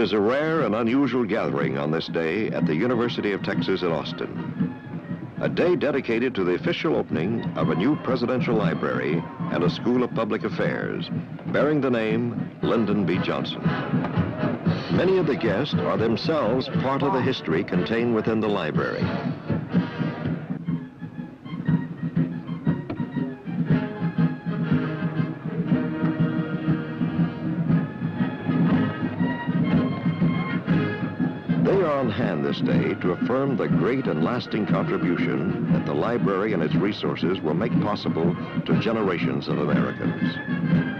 is a rare and unusual gathering on this day at the University of Texas at Austin. A day dedicated to the official opening of a new presidential library and a school of public affairs, bearing the name Lyndon B. Johnson. Many of the guests are themselves part of the history contained within the library. Day to affirm the great and lasting contribution that the library and its resources will make possible to generations of Americans.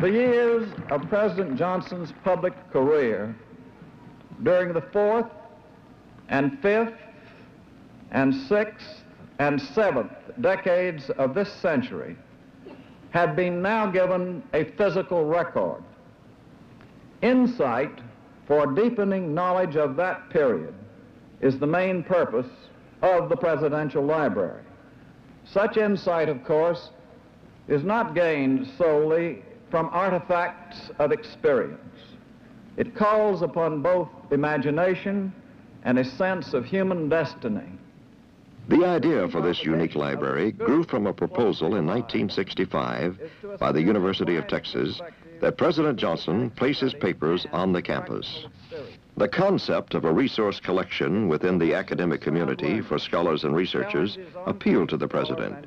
The years of President Johnson's public career during the fourth and fifth and sixth and seventh decades of this century have been now given a physical record. Insight for deepening knowledge of that period is the main purpose of the Presidential Library. Such insight, of course, is not gained solely from artifacts of experience. It calls upon both imagination and a sense of human destiny. The idea for this unique library grew from a proposal in 1965 by the University of Texas that President Johnson place his papers on the campus. The concept of a resource collection within the academic community for scholars and researchers appealed to the president,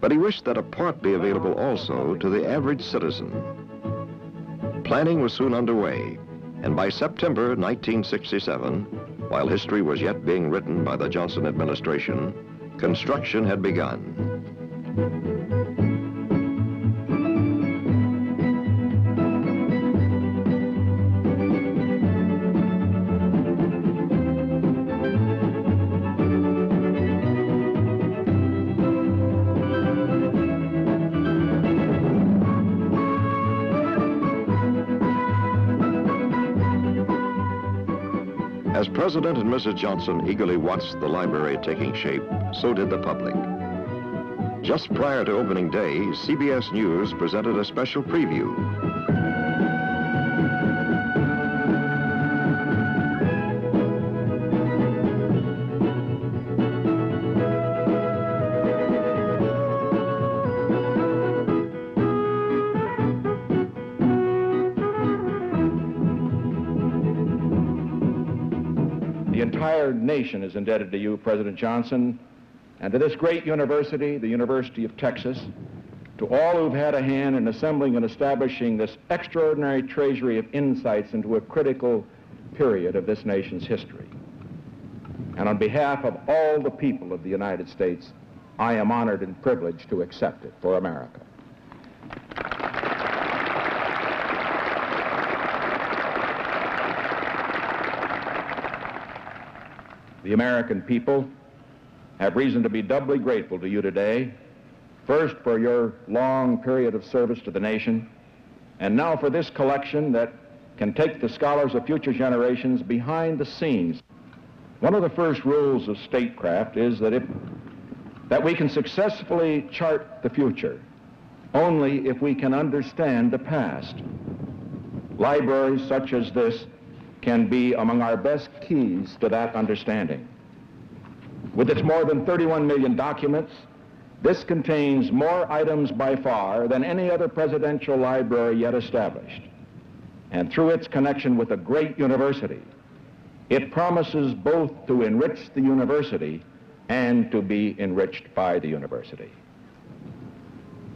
but he wished that a part be available also to the average citizen. Planning was soon underway, and by September 1967, while history was yet being written by the Johnson administration, construction had begun. President and Mrs. Johnson eagerly watched the library taking shape, so did the public. Just prior to opening day, CBS News presented a special preview. Entire nation is indebted to you, President Johnson, and to this great university, the University of Texas, to all who've had a hand in assembling and establishing this extraordinary treasury of insights into a critical period of this nation's history. And on behalf of all the people of the United States, I am honored and privileged to accept it for America. The American people have reason to be doubly grateful to you today. First, for your long period of service to the nation, and now for this collection that can take the scholars of future generations behind the scenes. One of the first rules of statecraft is that if that we can successfully chart the future only if we can understand the past. Libraries such as this can be among our best keys to that understanding. With its more than 31 million documents, this contains more items by far than any other presidential library yet established. And through its connection with a great university, it promises both to enrich the university and to be enriched by the university.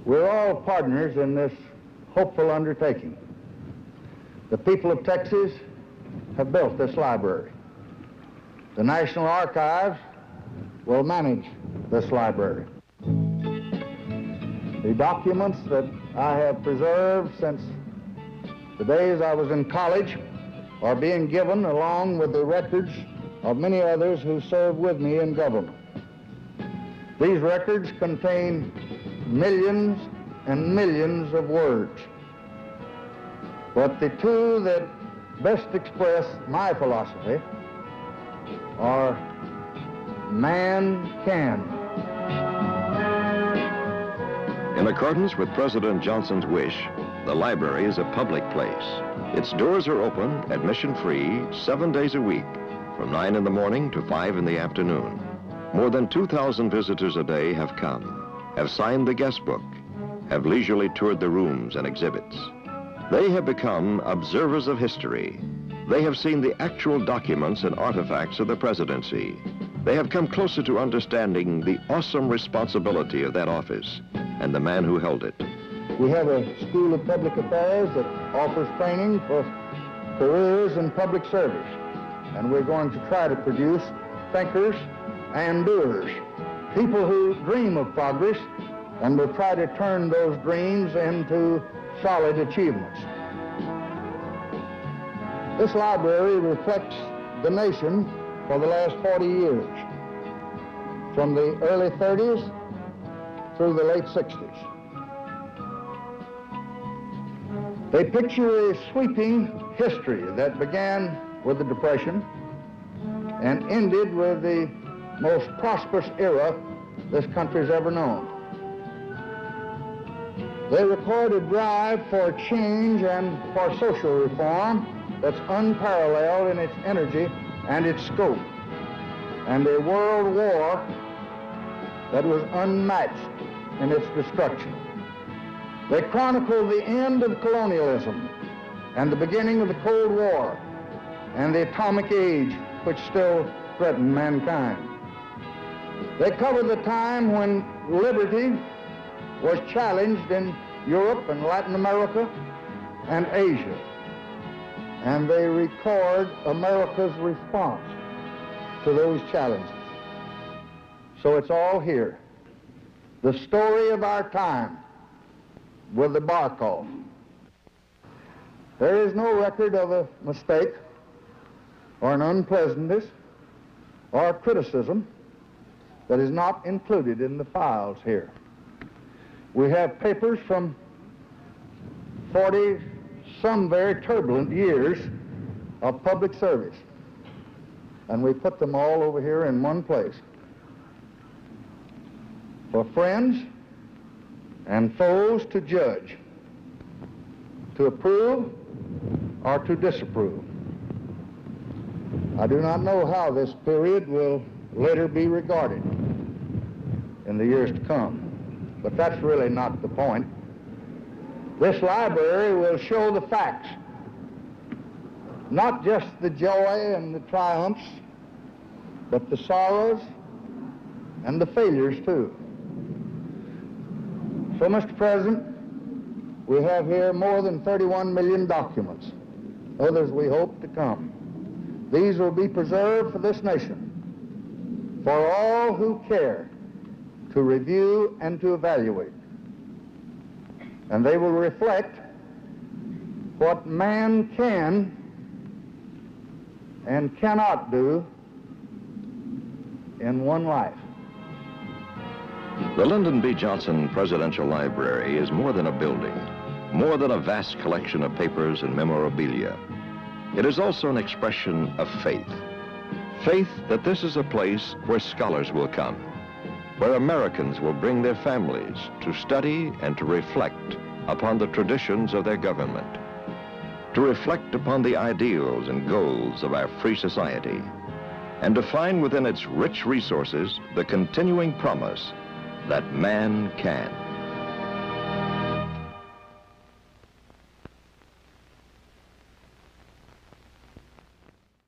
We're all partners in this hopeful undertaking. The people of Texas have built this library. The National Archives will manage this library. The documents that I have preserved since the days I was in college are being given along with the records of many others who served with me in government. These records contain millions and millions of words. But the two that best express my philosophy are man can. In accordance with President Johnson's wish, the library is a public place. Its doors are open, admission free, seven days a week, from 9 in the morning to 5 in the afternoon. More than 2,000 visitors a day have come, have signed the guest book, have leisurely toured the rooms and exhibits. They have become observers of history. They have seen the actual documents and artifacts of the presidency. They have come closer to understanding the awesome responsibility of that office and the man who held it. We have a School of Public Affairs that offers training for careers in public service. And we're going to try to produce thinkers and doers, people who dream of progress, and we'll try to turn those dreams into solid achievements. This library reflects the nation for the last 40 years, from the early 30s through the late 60s. They picture a sweeping history that began with the Depression and ended with the most prosperous era this country's ever known. They record a drive for change and for social reform that's unparalleled in its energy and its scope, and a world war that was unmatched in its destruction. They chronicle the end of colonialism and the beginning of the Cold War and the atomic age which still threatened mankind. They cover the time when liberty was challenged in Europe and Latin America and Asia. And they record America's response to those challenges. So it's all here. The story of our time with the bar call. There is no record of a mistake or an unpleasantness or criticism that is not included in the files here. We have papers from 40 some very turbulent years of public service. And we put them all over here in one place. For friends and foes to judge, to approve or to disapprove. I do not know how this period will later be regarded in the years to come, but that's really not the point. This library will show the facts, not just the joy and the triumphs, but the sorrows and the failures too. So, Mr. President, we have here more than 31 million documents. Others we hope to come. These will be preserved for this nation, for all who care to review and to evaluate. And they will reflect what man can and cannot do in one life. The Lyndon B. Johnson Presidential Library is more than a building, more than a vast collection of papers and memorabilia. It is also an expression of faith. Faith that this is a place where scholars will come, where Americans will bring their families to study and to reflect upon the traditions of their government. to reflect upon the ideals and goals of our free society, and to find within its rich resources the continuing promise that man can.